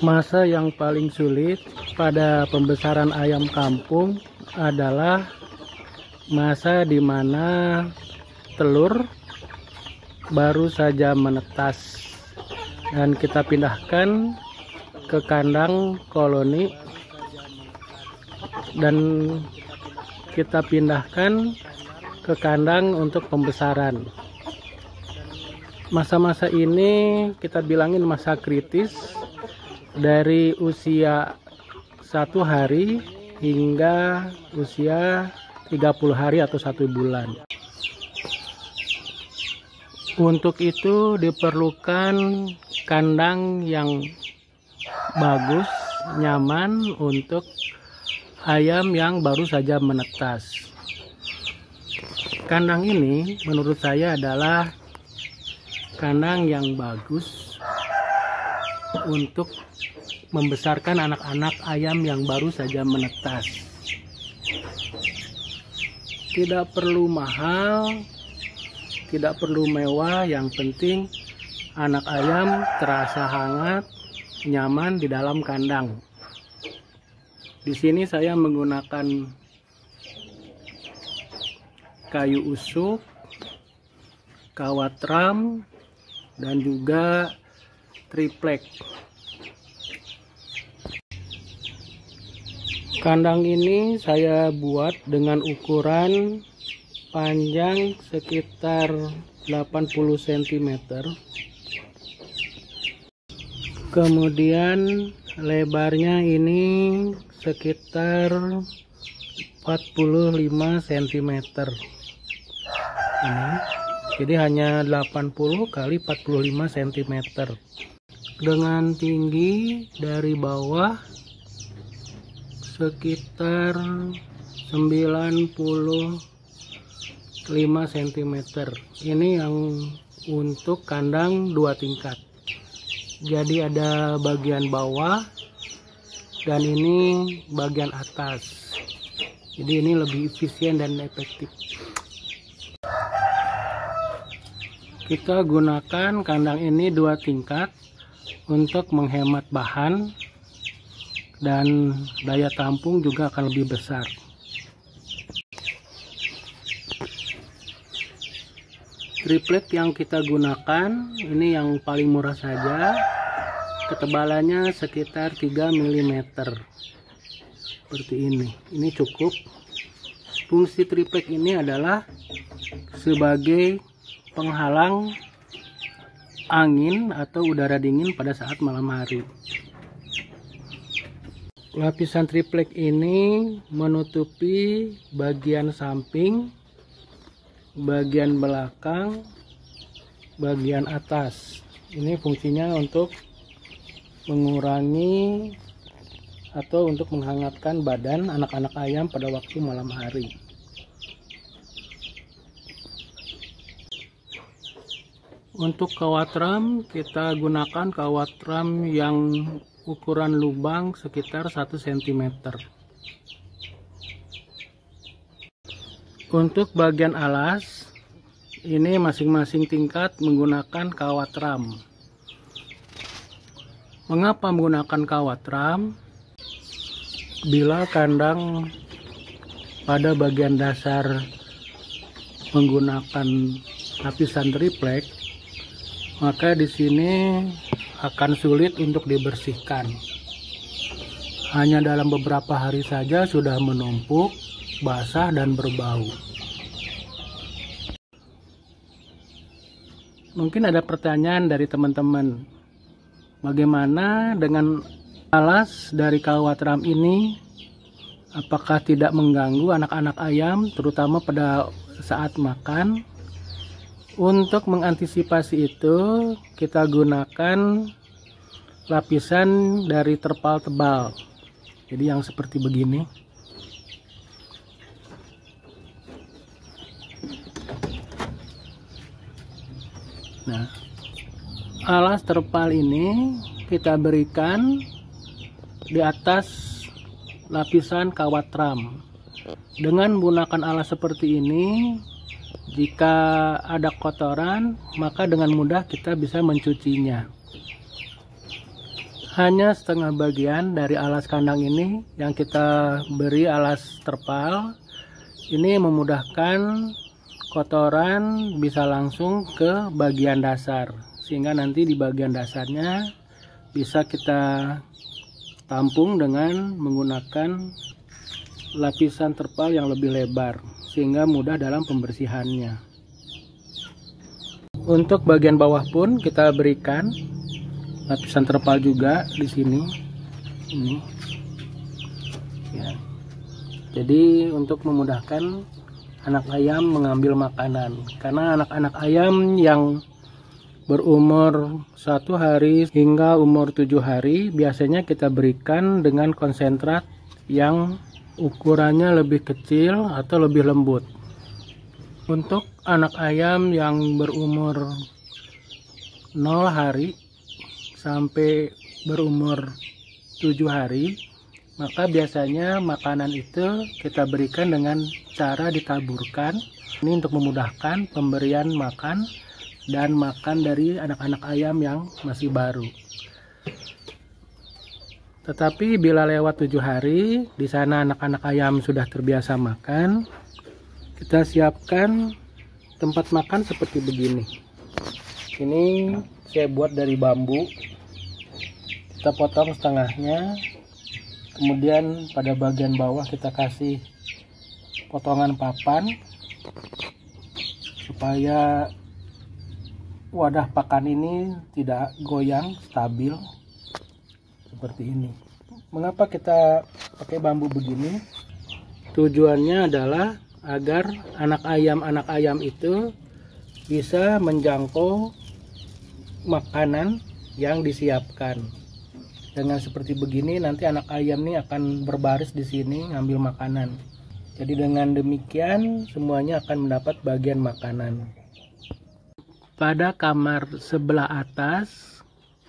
Masa yang paling sulit pada pembesaran ayam kampung adalah masa di mana telur baru saja menetas dan kita pindahkan ke kandang koloni dan kita pindahkan ke kandang untuk pembesaran. Masa-masa ini kita bilangin masa kritis dari usia satu hari hingga usia 30 hari atau satu bulan. Untuk itu diperlukan kandang yang bagus nyaman untuk ayam yang baru saja menetas. Kandang ini menurut saya adalah kandang yang bagus untuk membesarkan anak-anak ayam yang baru saja menetas. Tidak perlu mahal tidak perlu mewah yang penting anak ayam terasa hangat nyaman di dalam kandang. Di sini saya menggunakan kayu usuk kawat ram dan juga triplek kandang ini saya buat dengan ukuran panjang sekitar 80 cm kemudian lebarnya ini sekitar 45 cm ini jadi hanya 80 kali 45 cm dengan tinggi dari bawah sekitar 95 cm ini yang untuk kandang dua tingkat. Jadi ada bagian bawah dan ini bagian atas. Jadi ini lebih efisien dan efektif. Kita gunakan kandang ini dua tingkat untuk menghemat bahan dan daya tampung juga akan lebih besar. Triplet yang kita gunakan ini yang paling murah saja. Ketebalannya sekitar 3 mm seperti ini. Ini cukup. Fungsi triplek ini adalah sebagai penghalang angin atau udara dingin pada saat malam hari lapisan triplek ini menutupi bagian samping bagian belakang bagian atas. Ini fungsinya untuk mengurangi atau untuk menghangatkan badan anak-anak ayam pada waktu malam hari. Untuk kawat ram kita gunakan kawat ram yang ukuran lubang sekitar 1 cm untuk bagian alas ini masing-masing tingkat menggunakan kawat ram. Mengapa menggunakan kawat ram? Bila kandang pada bagian dasar menggunakan lapisan triplek maka di sini akan sulit untuk dibersihkan. Hanya dalam beberapa hari saja sudah menumpuk, basah dan berbau. Mungkin ada pertanyaan dari teman-teman. Bagaimana dengan alas dari kawat ram ini? Apakah tidak mengganggu anak-anak ayam terutama pada saat makan? Untuk mengantisipasi itu, kita gunakan lapisan dari terpal tebal. Jadi yang seperti begini. Nah, alas terpal ini kita berikan di atas lapisan kawat ram. Dengan menggunakan alas seperti ini, jika ada kotoran maka dengan mudah kita bisa mencucinya. Hanya setengah bagian dari alas kandang ini yang kita beri alas terpal. Ini memudahkan kotoran bisa langsung ke bagian dasar sehingga nanti di bagian dasarnya bisa kita tampung dengan menggunakan lapisan terpal yang lebih lebar sehingga mudah dalam pembersihannya. Untuk bagian bawah pun kita berikan lapisan terpal juga di sini. Ini. Ya. Jadi untuk memudahkan anak ayam mengambil makanan. Karena anak-anak ayam yang berumur satu hari hingga umur tujuh hari biasanya kita berikan dengan konsentrat yang ukurannya lebih kecil atau lebih lembut. Untuk anak ayam yang berumur 0 hari sampai berumur tujuh hari maka biasanya makanan itu kita berikan dengan cara ditaburkan. Ini untuk memudahkan pemberian makan dan makan dari anak-anak ayam yang masih baru tetapi bila lewat tujuh hari di sana anak-anak ayam sudah terbiasa makan kita siapkan tempat makan seperti begini. Ini saya buat dari bambu. Kita potong setengahnya. Kemudian pada bagian bawah kita kasih potongan papan supaya wadah pakan ini tidak goyang stabil seperti ini. Mengapa kita pakai bambu begini? Tujuannya adalah agar anak ayam anak ayam itu bisa menjangkau makanan yang disiapkan. Dengan seperti begini nanti anak ayam ini akan berbaris di sini ngambil makanan. Jadi dengan demikian semuanya akan mendapat bagian makanan. Pada kamar sebelah atas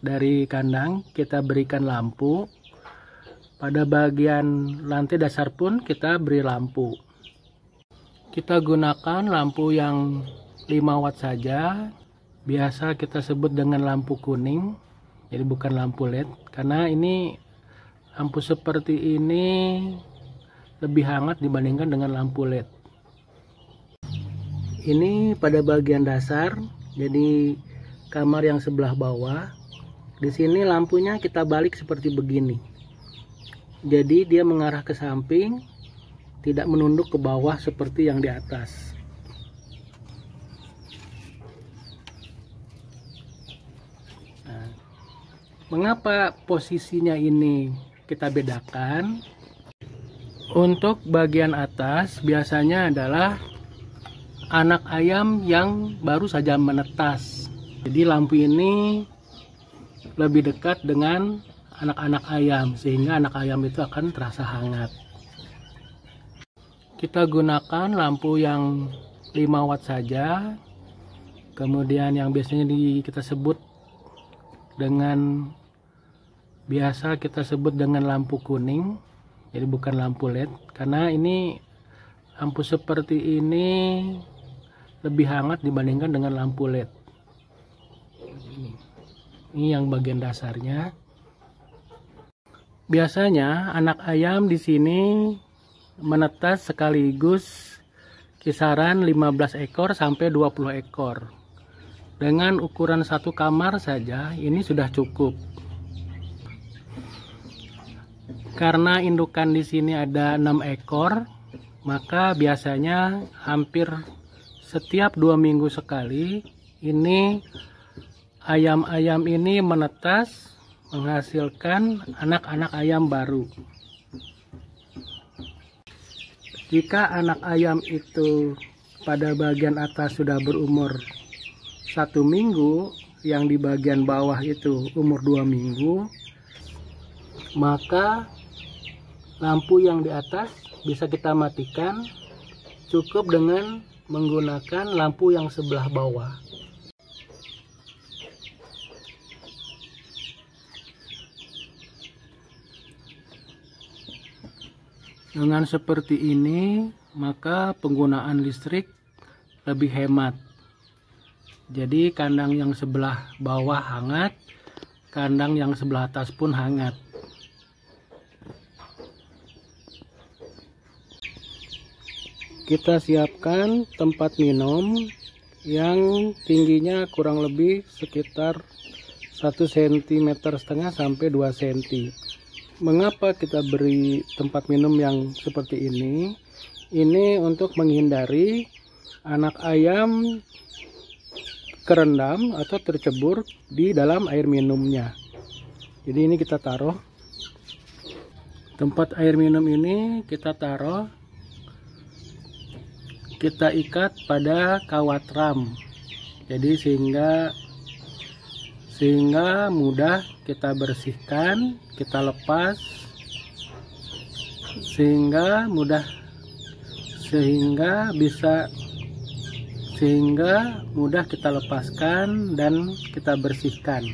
dari kandang kita berikan lampu. Pada bagian lantai dasar pun kita beri lampu. Kita gunakan lampu yang 5 watt saja. Biasa kita sebut dengan lampu kuning jadi bukan lampu led karena ini lampu seperti ini lebih hangat dibandingkan dengan lampu led ini pada bagian dasar jadi kamar yang sebelah bawah di sini lampunya kita balik seperti begini jadi dia mengarah ke samping tidak menunduk ke bawah seperti yang di atas Mengapa posisinya ini kita bedakan? Untuk bagian atas biasanya adalah anak ayam yang baru saja menetas. Jadi lampu ini lebih dekat dengan anak-anak ayam sehingga anak ayam itu akan terasa hangat. Kita gunakan lampu yang 5 watt saja. Kemudian yang biasanya di, kita sebut dengan biasa kita sebut dengan lampu kuning jadi bukan lampu led karena ini lampu seperti ini lebih hangat dibandingkan dengan lampu led ini yang bagian dasarnya. Biasanya anak ayam di sini menetas sekaligus kisaran 15 ekor sampai 20 ekor. Dengan ukuran satu kamar saja ini sudah cukup. Karena indukan di sini ada 6 ekor maka biasanya hampir setiap dua minggu sekali ini ayam-ayam ini menetas menghasilkan anak-anak ayam baru. Jika anak ayam itu pada bagian atas sudah berumur satu minggu yang di bagian bawah itu umur dua minggu maka lampu yang di atas bisa kita matikan cukup dengan menggunakan lampu yang sebelah bawah dengan seperti ini maka penggunaan listrik lebih hemat. Jadi kandang yang sebelah bawah hangat kandang yang sebelah atas pun hangat. Kita siapkan tempat minum yang tingginya kurang lebih sekitar 1 cm setengah sampai 2 cm mengapa kita beri tempat minum yang seperti ini? Ini untuk menghindari anak ayam kerendam atau tercebur di dalam air minumnya. Jadi ini kita taruh. Tempat air minum ini kita taruh kita ikat pada kawat ram. Jadi sehingga sehingga mudah kita bersihkan kita lepas. Sehingga mudah sehingga bisa sehingga mudah kita lepaskan dan kita bersihkan